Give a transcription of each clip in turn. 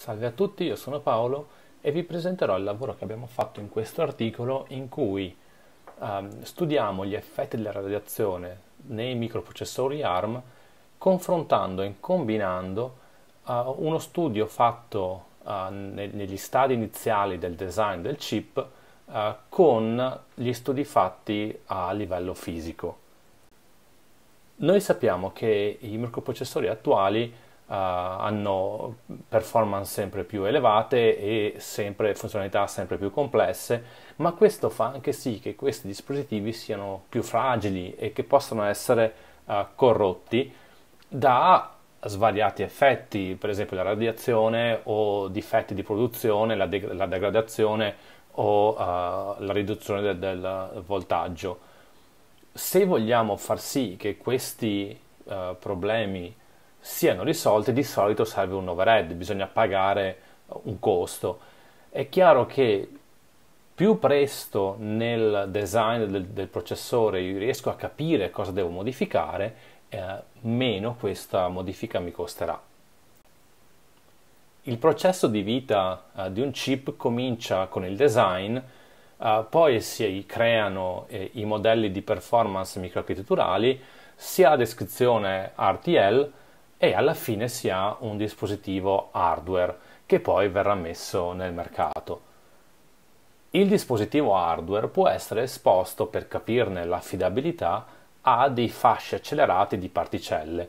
Salve a tutti, io sono Paolo e vi presenterò il lavoro che abbiamo fatto in questo articolo in cui um, studiamo gli effetti della radiazione nei microprocessori ARM confrontando e combinando uh, uno studio fatto uh, ne- negli stadi iniziali del design del chip uh, con gli studi fatti a livello fisico. Noi sappiamo che i microprocessori attuali hanno performance sempre più elevate e sempre, funzionalità sempre più complesse, ma questo fa anche sì che questi dispositivi siano più fragili e che possano essere uh, corrotti da svariati effetti, per esempio la radiazione o difetti di produzione, la, de- la degradazione o uh, la riduzione del, del, voltaggio. Se vogliamo far sì che questi uh, problemi siano risolte, di solito serve un overhead, bisogna pagare un costo. È chiaro che più presto nel design del, del processore io riesco a capire cosa devo modificare, eh, meno questa modifica mi costerà. Il processo di vita eh, di un chip comincia con il design, eh, poi si creano eh, i modelli di performance microarchitetturali, si ha descrizione RTL, e alla fine si ha un dispositivo hardware che poi verrà messo nel mercato. Il dispositivo hardware può essere esposto per capirne l'affidabilità a dei fasci accelerati di particelle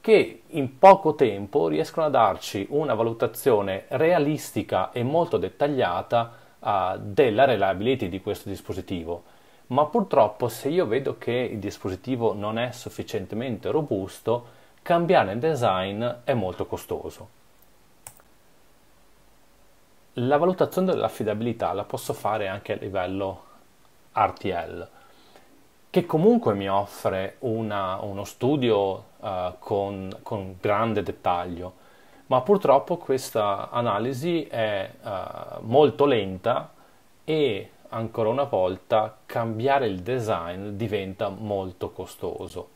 che in poco tempo riescono a darci una valutazione realistica e molto dettagliata uh, della reliability di questo dispositivo. Ma purtroppo se io vedo che il dispositivo non è sufficientemente robusto, cambiare il design è molto costoso. La valutazione dell'affidabilità la posso fare anche a livello RTL, che comunque mi offre una, uno studio uh, con, con, grande dettaglio, ma purtroppo questa analisi è uh, molto lenta e ancora una volta cambiare il design diventa molto costoso.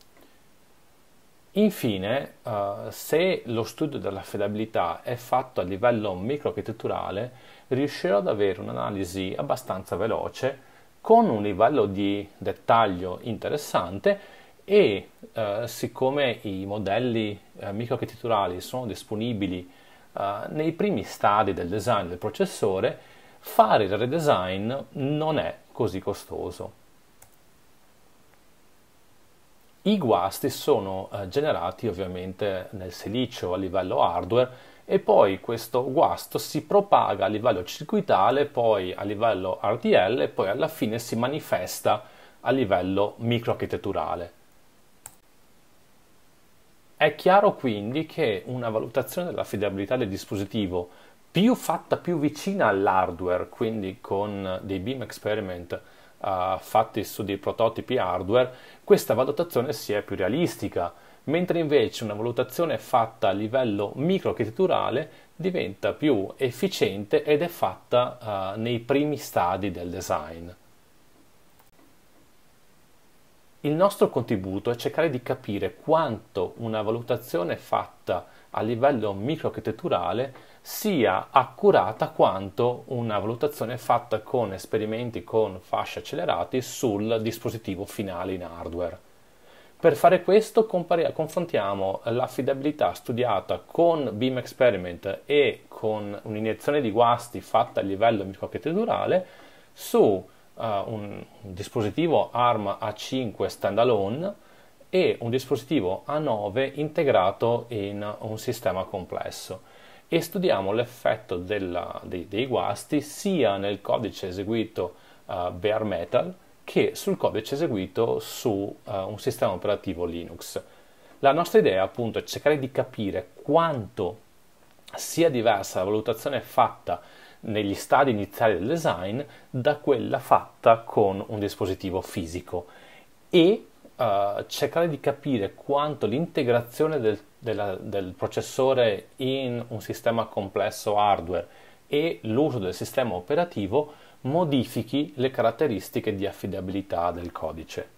Infine, uh, se lo studio dell'affidabilità è fatto a livello microarchitetturale, riuscirò ad avere un'analisi abbastanza veloce con un livello di dettaglio interessante e uh, siccome i modelli uh, microarchitetturali sono disponibili nei primi stadi del design del processore, fare il redesign non è così costoso. I guasti sono eh, generati ovviamente nel silicio a livello hardware e poi questo guasto si propaga a livello circuitale, poi a livello RTL e poi alla fine si manifesta a livello microarchitetturale. È chiaro quindi che una valutazione dell'affidabilità del dispositivo più fatta più vicina all'hardware, quindi con dei beam experiment uh, fatti su dei prototipi hardware, questa valutazione sia più realistica, mentre invece una valutazione fatta a livello microarchitetturale diventa più efficiente ed è fatta uh, nei primi stadi del design. Il nostro contributo è cercare di capire quanto una valutazione fatta a livello microarchitetturale sia accurata quanto una valutazione fatta con esperimenti con fasci accelerati sul dispositivo finale in hardware. Per fare questo compare- confrontiamo l'affidabilità studiata con Beam Experiment e con un'iniezione di guasti fatta a livello microarchitetturale su uh, un dispositivo ARM A5 standalone e un dispositivo A9 integrato in un sistema complesso e studiamo l'effetto della, dei, dei, guasti sia nel codice eseguito uh, bare metal che sul codice eseguito su uh, un sistema operativo Linux. La nostra idea appunto è cercare di capire quanto sia diversa la valutazione fatta negli stadi iniziali del design da quella fatta con un dispositivo fisico e uh, cercare di capire quanto l'integrazione del, della, del processore in un sistema complesso hardware e l'uso del sistema operativo modifichi le caratteristiche di affidabilità del codice.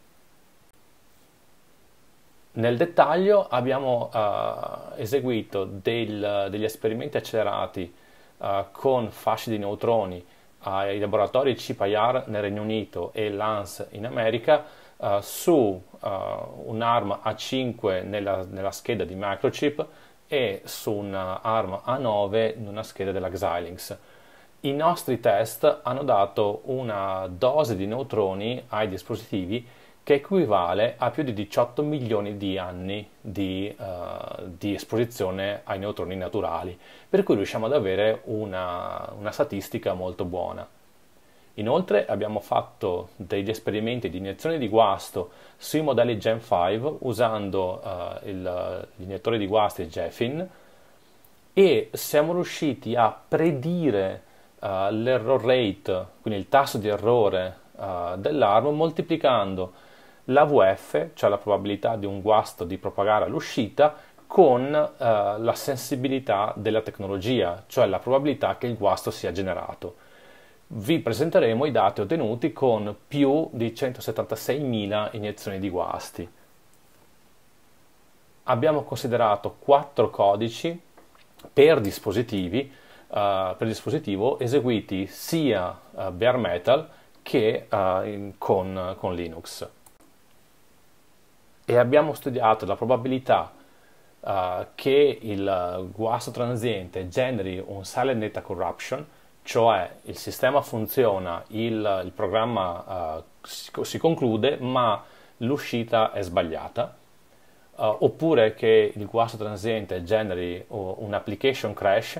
Nel dettaglio abbiamo uh, eseguito del, degli esperimenti accelerati uh, con fasce di neutroni ai laboratori CIPIR nel Regno Unito e LANS in America uh, su un'ARM A5 nella, nella, scheda di Microchip e su un'ARM A9 in una scheda della Xilinx. I nostri test hanno dato una dose di neutroni ai dispositivi che equivale a più di 18 milioni di anni di, uh, di, esposizione ai neutroni naturali, per cui riusciamo ad avere una, una, statistica molto buona. Inoltre abbiamo fatto degli esperimenti di iniezione di guasto sui modelli Gen 5 usando uh, il, l'iniettore di guasti Jeffin e siamo riusciti a predire uh, l'error rate, quindi il tasso di errore dell'armo, moltiplicando la VF, cioè la probabilità di un guasto di propagare all'uscita, con eh, la sensibilità della tecnologia, cioè la probabilità che il guasto sia generato. Vi presenteremo i dati ottenuti con più di 176.000 iniezioni di guasti. Abbiamo considerato quattro codici per dispositivi, uh, per dispositivo eseguiti sia uh, bare metal che uh, in, con, con Linux e abbiamo studiato la probabilità che il guasto transiente generi un silent data corruption, cioè il sistema funziona, il, il programma uh, si, si, conclude, ma l'uscita è sbagliata, uh, oppure che il guasto transiente generi un application crash,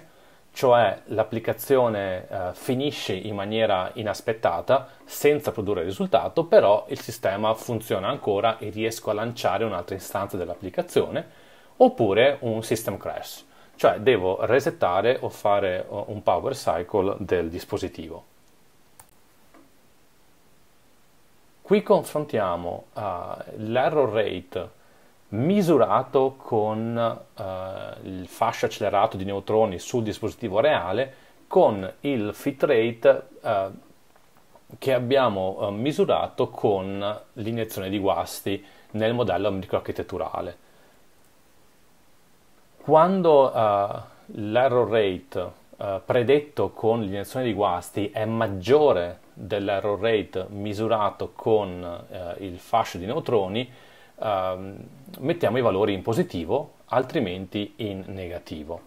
cioè l'applicazione eh, finisce in maniera inaspettata senza produrre risultato, però il sistema funziona ancora e riesco a lanciare un'altra istanza dell'applicazione, oppure un system crash, cioè devo resettare o fare un power cycle del dispositivo. Qui confrontiamo uh, l'error rate misurato con uh, il fascio accelerato di neutroni sul dispositivo reale con il fit rate uh, che abbiamo misurato con l'iniezione di guasti nel modello microarchitetturale. Quando l'error rate predetto con l'iniezione di guasti è maggiore dell'error rate misurato con il fascio di neutroni, uh, mettiamo i valori in positivo, altrimenti in negativo.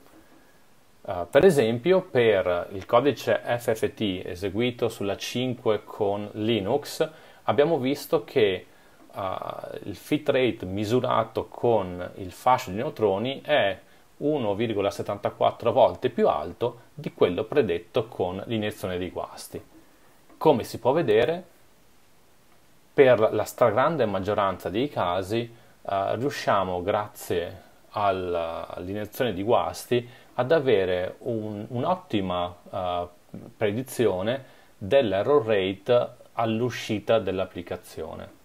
Uh, per esempio, per il codice FFT eseguito sulla 5 con Linux, abbiamo visto che uh, il fit rate misurato con il fascio di neutroni è 1,74 volte più alto di quello predetto con l'iniezione di guasti. Come si può vedere, per la stragrande maggioranza dei casi eh, riusciamo, grazie all'iniezione di guasti, ad avere un, un'ottima eh, predizione dell'error rate all'uscita dell'applicazione.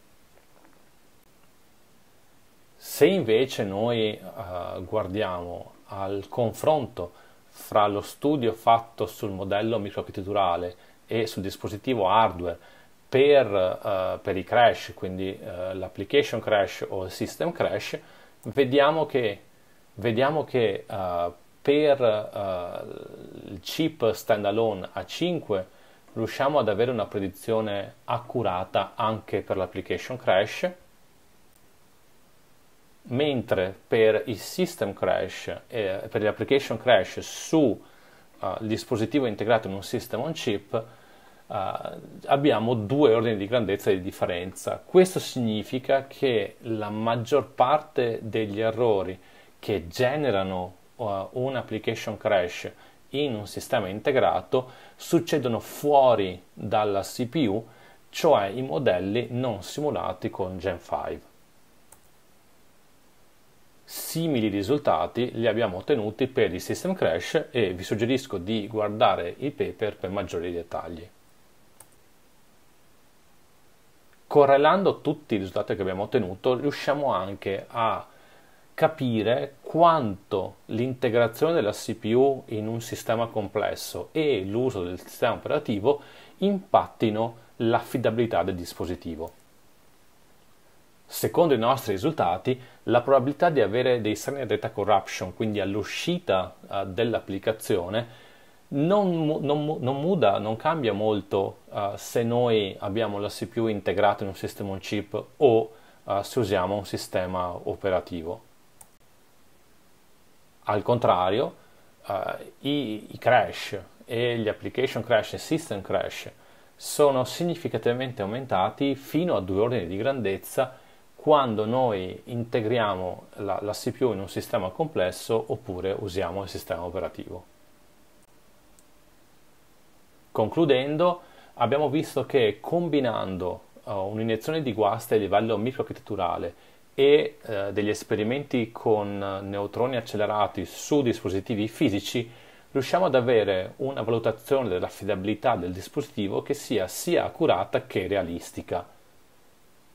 Se invece noi uh, guardiamo al confronto fra lo studio fatto sul modello microarchitetturale e sul dispositivo hardware per, uh, per i crash, quindi uh, l'application crash o il system crash, vediamo che, vediamo che uh, per il chip standalone A5 riusciamo ad avere una predizione accurata anche per l'application crash, mentre per il system crash e per l'application crash su il dispositivo integrato in un system on chip Uh, abbiamo due ordini di grandezza di differenza. Questo significa che la maggior parte degli errori che generano uh, un application crash in un sistema integrato succedono fuori dalla CPU, cioè i modelli non simulati con Gen 5. Simili risultati li abbiamo ottenuti per il system crash e vi suggerisco di guardare il paper per maggiori dettagli. correlando tutti i risultati che abbiamo ottenuto, riusciamo anche a capire quanto l'integrazione della CPU in un sistema complesso e l'uso del sistema operativo impattino l'affidabilità del dispositivo. Secondo i nostri risultati, la probabilità di avere dei sender data corruption, quindi all'uscita uh, dell'applicazione, non, non, non, muda, non cambia molto uh, se noi abbiamo la CPU integrata in un sistema on chip o uh, se usiamo un sistema operativo. Al contrario, uh, i, i, crash e gli application crash e system crash sono significativamente aumentati fino a due ordini di grandezza quando noi integriamo la, la CPU in un sistema complesso oppure usiamo il sistema operativo. Concludendo, abbiamo visto che combinando uh, un'iniezione di guasti a livello microarchitetturale e uh, degli esperimenti con neutroni accelerati su dispositivi fisici, riusciamo ad avere una valutazione dell'affidabilità del dispositivo che sia sia accurata che realistica.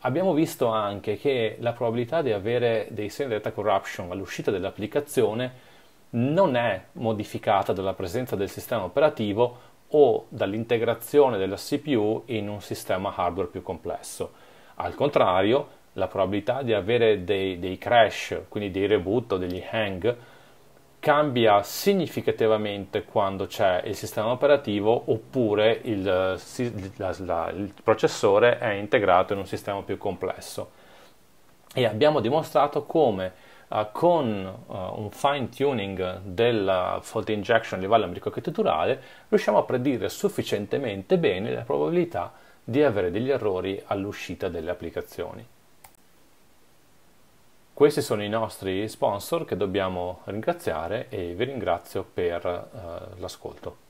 Abbiamo visto anche che la probabilità di avere dei segni di data corruption all'uscita dell'applicazione non è modificata dalla presenza del sistema operativo o dall'integrazione della CPU in un sistema hardware più complesso. Al contrario, la probabilità di avere dei, dei crash, quindi dei reboot o degli hang, cambia significativamente quando c'è il sistema operativo oppure il, la, la, il, processore è integrato in un sistema più complesso. E abbiamo dimostrato come uh, con uh, un fine tuning della fault injection a livello microarchitetturale riusciamo a predire sufficientemente bene la probabilità di avere degli errori all'uscita delle applicazioni. Questi sono i nostri sponsor che dobbiamo ringraziare e vi ringrazio per uh, l'ascolto.